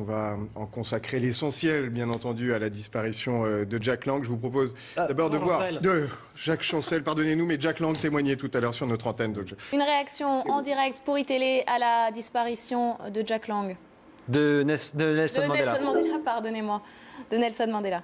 On va en consacrer l'essentiel, bien entendu, à la disparition euh, de Jack Lang. Je vous propose euh, d'abord de voir de Jacques Chancel, pardonnez-nous, mais Jack Lang témoignait tout à l'heure sur notre antenne. donc je- Une réaction en direct pour iTélé à la disparition de Jack Lang. De, Nes- de Nelson De Mandela. Nelson Mandela, pardonnez-moi. De Nelson Mandela.